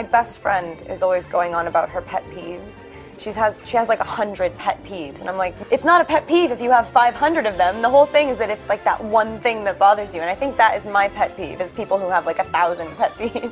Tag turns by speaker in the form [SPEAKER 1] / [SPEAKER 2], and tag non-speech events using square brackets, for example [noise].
[SPEAKER 1] My best friend is always going on about her pet peeves. She has she has like a hundred pet peeves, and I'm like, it's not a pet peeve if you have 500 of them. The whole thing is that it's like that one thing that bothers you, and I think that is my pet peeve is people who have like a thousand pet [laughs] peeves.